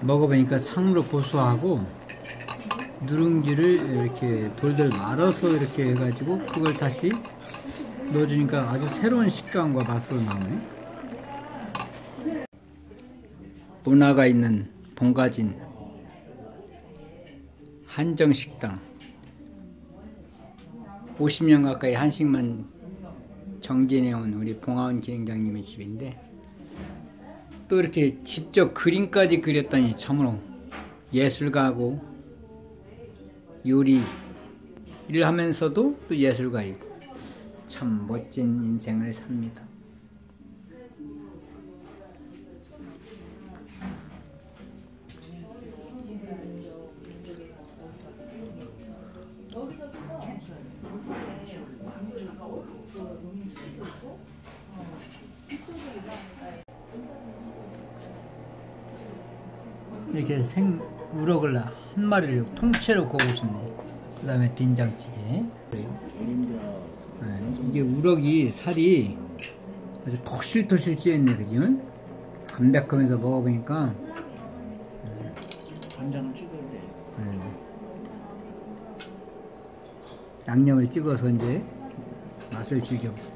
먹어보니까 참으로 고소하고 누룽지를 이렇게 돌돌 말아서 이렇게 해가지고 그걸 다시 넣어주니까 아주 새로운 식감과 맛으로 나오네. 문화가 있는 본가진 한정식당 50년 가까이 한식만 정진해온 우리 봉하원 기능장님의 집인데 또 이렇게 직접 그림까지 그렸다니 참으로 예술가고 요리 일을 하면서도 또 예술가이고 참 멋진 인생을 삽니다. 이렇게 생 우럭을 한 마리를 통째로 구워주셨네. 그 다음에 된장찌개. 네, 이게 우럭이 살이 아주 토실토실 찌었네, 그지? 담백하면서 먹어보니까 간장을 찍어야 돼. 네. 양념을 찍어서 이제 맛을 즐겨봅니다.